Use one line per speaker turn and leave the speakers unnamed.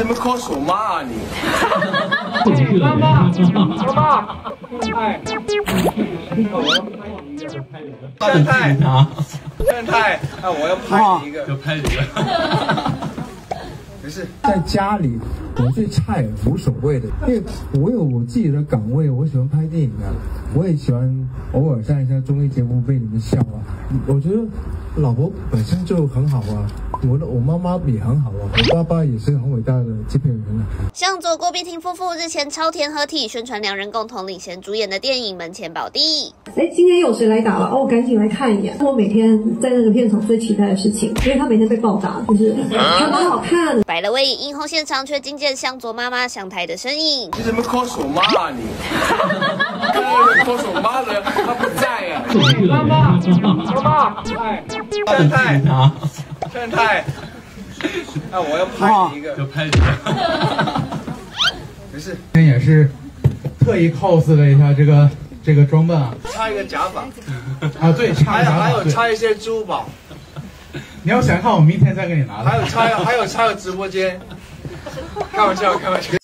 怎么 cos 我妈啊。你？
妈妈，妈妈，哎，
正太，正太，哎，我要拍你一个，
就拍你个。
没事，
在家里，我最菜无所谓的，因为我有我自己的岗位，我喜欢拍电影啊，我也喜欢偶尔上一下综艺节目被你们笑啊。我觉得老婆本身就很好啊，我的我妈妈也很好啊，我爸爸也是很伟大的制片人啊。
向佐郭碧婷夫妇日前超甜合体宣传两人共同领衔主演的电影《门前宝地》。
哎，今天有谁来打了？哦，赶紧来看一眼。我每天在那个片场最期待的事情，因为他每天被暴打，就是还蛮好看。
摆了位映后现场却惊见向佐妈妈上台的身影。
你怎么 cos 我妈啊你？看到有 cos 我妈的，她不在啊。
妈妈，妈妈，哎，
正太，正太，那，我要拍你一个，
就拍你个。
没事，
今天也是特意 cos 了一下这个这个装扮啊，
插一个假发，
啊对，差
还有还有
对。
插一些珠宝，
你要想看，我明天再给你拿来。
还有插还有插个直播间，开玩笑开玩笑。